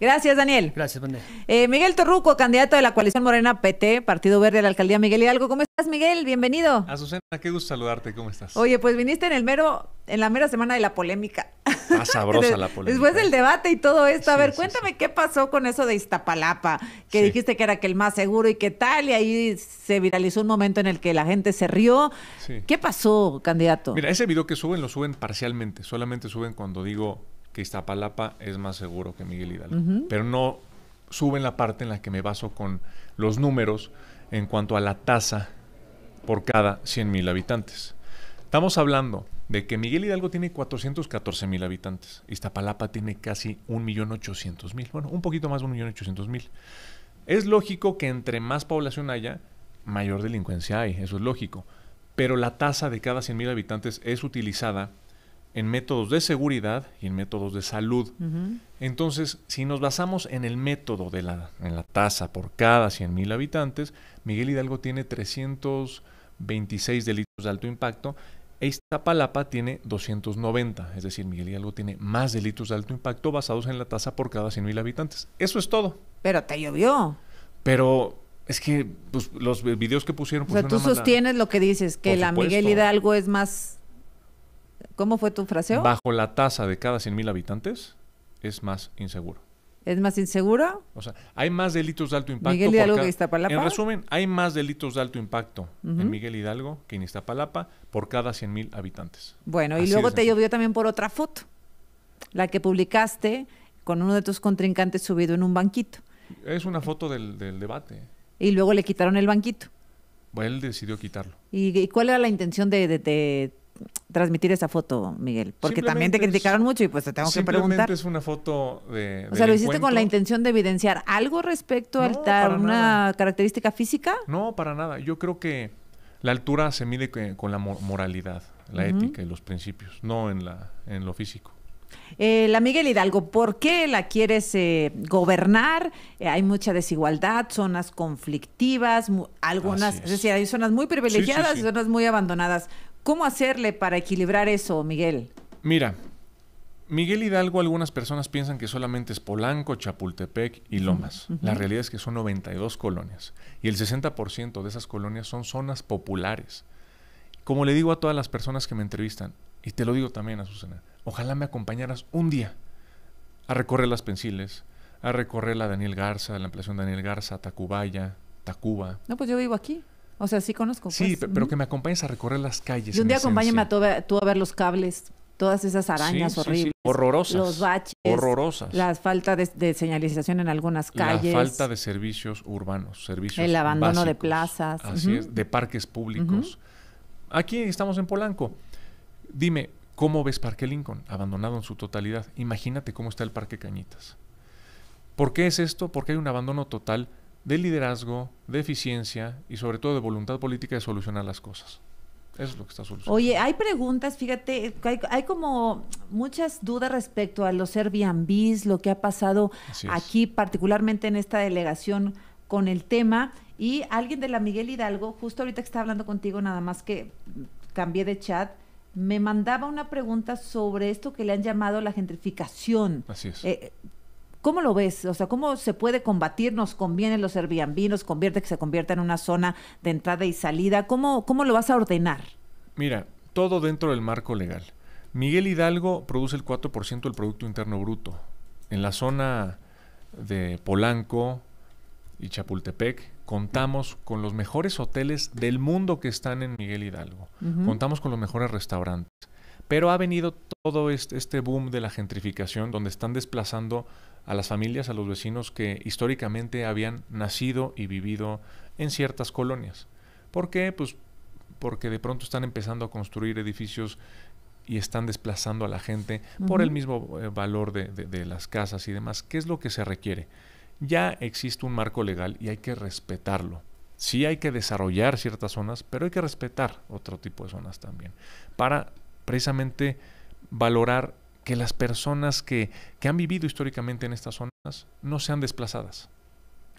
Gracias, Daniel. Gracias, Vane. Eh, Miguel Torruco, candidato de la coalición Morena PT, Partido Verde a la Alcaldía Miguel Hidalgo. ¿Cómo estás, Miguel? Bienvenido. Azucena, qué gusto saludarte. ¿Cómo estás? Oye, pues viniste en el mero, en la mera semana de la polémica. Está sabrosa la polémica. Después del debate y todo esto. a Sí, ver, sí, cuéntame sí. qué pasó con eso de Iztapalapa, que Sí. dijiste que era que el más seguro y qué tal, y ahí se viralizó un momento en el que la gente se rió. Sí. ¿Qué pasó, candidato? Mira, ese video que suben lo suben parcialmente. Solamente suben cuando digo que Iztapalapa es más seguro que Miguel Hidalgo. Pero no suben la parte en la que me baso con los números en cuanto a la tasa por cada 100 mil habitantes. Estamos hablando de que Miguel Hidalgo tiene 414 mil habitantes. Iztapalapa tiene casi 1.800.000. Bueno, un poquito más de 1.800.000. Es lógico que entre más población haya, mayor delincuencia hay, eso es lógico. Pero la tasa de cada 100.000 habitantes es utilizada en métodos de seguridad y en métodos de salud. Entonces, si nos basamos en el método de la, en la tasa por cada 100.000 habitantes, Miguel Hidalgo tiene 326 delitos de alto impacto e Iztapalapa tiene 290. Es decir, Miguel Hidalgo tiene más delitos de alto impacto basados en la tasa por cada 100.000 habitantes. Eso es todo. Pero te llovió. Pero es que pues, los videos que pusieron... O sea, tú sostienes lo que dices, que Por la Miguel. Hidalgo es más... ¿Cómo fue tu fraseo? Bajo la tasa de cada 100.000 habitantes es más inseguro. ¿Es más inseguro? O sea, hay más delitos de alto impacto. Miguel por Hidalgo cada- que Iztapalapa. En resumen, hay más delitos de alto impacto en Miguel Hidalgo que en Iztapalapa por cada 100.000 habitantes. Bueno, y luego te llovió también por otra foto, la que publicaste con uno de tus contrincantes subido en un banquito. Es una foto del, del debate. Y luego le quitaron el banquito. Bueno, él decidió quitarlo. ¿Y, y cuál era la intención de, de- de transmitir esa foto, Miguel? Porque también te es- criticaron mucho y pues te tengo que Simplemente preguntar. es una foto de. O sea, ¿lo hiciste con la intención de evidenciar algo respecto a No, para una nada. característica física? No, para nada. Yo creo que la altura se mide que- con la mo- moralidad, la ética y los principios, no en, la, en lo físico. Eh, la Miguel Hidalgo, ¿por qué la quieres eh, gobernar? Eh, hay mucha desigualdad, zonas conflictivas, algunas, es. es. decir, hay zonas muy privilegiadas sí. y zonas muy abandonadas. ¿Cómo hacerle para equilibrar eso, Miguel? Mira, Miguel Hidalgo, algunas personas piensan que solamente es Polanco, Chapultepec y Lomas. La realidad es que son 92 colonias y el 60% de esas colonias son zonas populares. Como le digo a todas las personas que me entrevistan, y te lo digo también a Susana, ojalá me acompañaras un día a recorrer las Pensiles, a recorrer la Daniel Garza, la ampliación Daniel Garza, Tacubaya, Tacuba. No, pues yo vivo aquí. O sea, sí conozco. Sí, pues. pe- pero que me acompañes a recorrer las calles. Y un día acompáñame a tú, a ver- tú a ver los cables, todas esas arañas Sí, sí, sí, horribles. horrorosas. Los baches. Horrorosas. La falta de, de señalización en algunas calles. La falta de servicios urbanos, servicios El abandono de plazas. Así es, de parques públicos. Aquí estamos en Polanco. Dime, ¿cómo ves Parque Lincoln? Abandonado en su totalidad. Imagínate cómo está el Parque Cañitas. ¿Por qué es esto? Porque hay un abandono total de liderazgo, de eficiencia y sobre todo de voluntad política de solucionar las cosas. Eso es lo que está solucionando. Oye, hay preguntas, fíjate, hay, hay como muchas dudas respecto a los Airbnbs, lo que ha pasado aquí, particularmente en esta delegación con el tema. Y alguien de la Miguel Hidalgo, justo ahorita que estaba hablando contigo, nada más que cambié de chat, me mandaba una pregunta sobre esto que le han llamado la gentrificación. Así es. Eh, ¿Cómo lo ves? O sea, ¿cómo se puede combatir? ¿Nos conviene los Airbnb? ¿Nos convierte que se convierta en una zona de entrada y salida? ¿Cómo, cómo lo vas a ordenar? Mira, todo dentro del marco legal. Miguel Hidalgo produce el 4% del Producto Interno Bruto. En la zona de Polanco y Chapultepec contamos con los mejores hoteles del mundo que están en Miguel Hidalgo. Contamos con los mejores restaurantes. Pero ha venido todo este, este boom de la gentrificación donde están desplazando a las familias, a los vecinos que históricamente habían nacido y vivido en ciertas colonias. ¿Por qué? Pues porque de pronto están empezando a construir edificios y están desplazando a la gente por el mismo eh, valor de, de- de las casas y demás. ¿Qué es lo que se requiere? Ya existe un marco legal y hay que respetarlo. Sí hay que desarrollar ciertas zonas, pero hay que respetar otro tipo de zonas también. Para precisamente valorar que las personas que, que han vivido históricamente en estas zonas no sean desplazadas.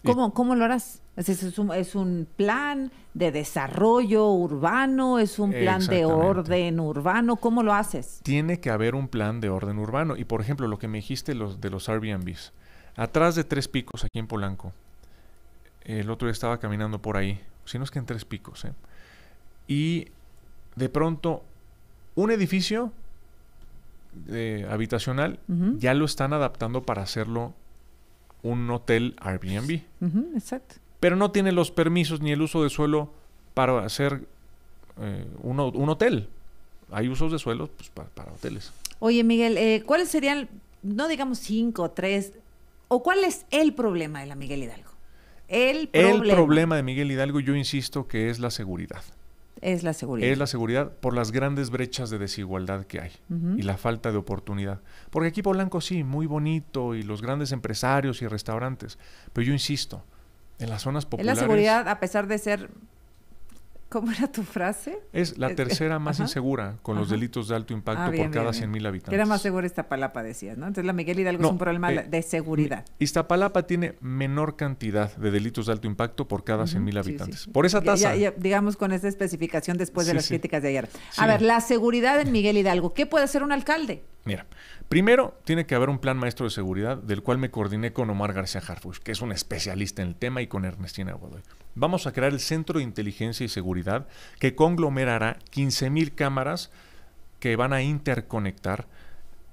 ¿Cómo, ¿Cómo lo harás? ¿Es, un, ¿Es un plan de desarrollo urbano? ¿Es un plan de orden urbano? ¿Cómo lo haces? tiene que haber un plan de orden urbano. Y por ejemplo, lo que me dijiste los, de los Airbnbs. Atrás de Tres Picos, aquí en Polanco. El otro día estaba caminando por ahí, si no es que en Tres Picos, ¿eh? Y de pronto, un edificio eh, habitacional ya lo están adaptando para hacerlo un hotel Airbnb. exacto. Pero no tiene los permisos ni el uso de suelo para hacer eh, un, hotel. Hay usos de suelo pues, para, hoteles. Oye, Miguel, eh, ¿cuáles serían, no digamos cinco, tres, o cuál es el problema de la Miguel Hidalgo? El problema. El problema de Miguel Hidalgo, yo insisto que es la seguridad. Es la seguridad. Es la seguridad por las grandes brechas de desigualdad que hay y la falta de oportunidad. Porque aquí Polanco sí, muy bonito y los grandes empresarios y restaurantes. Pero yo insisto, en las zonas populares... Es la seguridad a pesar de ser ¿Cómo era tu frase? Es la tercera más insegura con los delitos de alto impacto ah, por cada 100.000 habitantes. Era más segura Iztapalapa, decías, ¿no? Entonces la Miguel Hidalgo es un problema eh, de seguridad. Iztapalapa tiene menor cantidad de delitos de alto impacto por cada 100.000 habitantes. Por esa tasa. digamos con esa especificación después de las críticas de ayer. A ver, la seguridad en Miguel Hidalgo. ¿Qué puede hacer un alcalde? Mira, primero tiene que haber un plan maestro de seguridad del cual me coordiné con Omar García Harfuch, que es un especialista en el tema, y con Ernestina Godoy. Vamos a crear el Centro de Inteligencia y Seguridad que conglomerará 15.000 cámaras que van a interconectar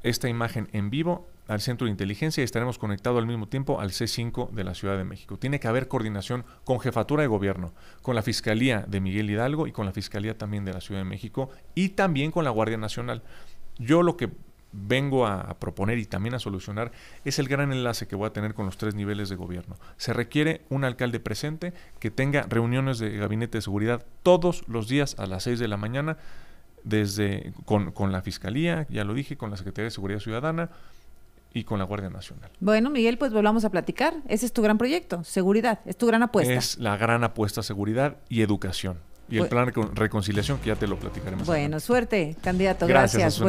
esta imagen en vivo al centro de inteligencia y estaremos conectados al mismo tiempo al C5 de la Ciudad de México. Tiene que haber coordinación con jefatura de gobierno, con la Fiscalía de Miguel Hidalgo y con la Fiscalía también de la Ciudad de México y también con la Guardia Nacional. Yo lo que vengo a, proponer y también a solucionar es el gran enlace que voy a tener con los tres niveles de gobierno. Se requiere un alcalde presente que tenga reuniones de gabinete de seguridad todos los días a las 6 de la mañana, desde con, con la Fiscalía, ya lo dije, con la Secretaría de Seguridad Ciudadana y con la Guardia Nacional. Bueno, Miguel, pues volvamos a platicar. Ese es tu gran proyecto, seguridad, es tu gran apuesta. Es la gran apuesta, seguridad y educación. Y el plan de reconciliación que ya te lo platicaremos. Bueno, suerte, candidato. Gracias.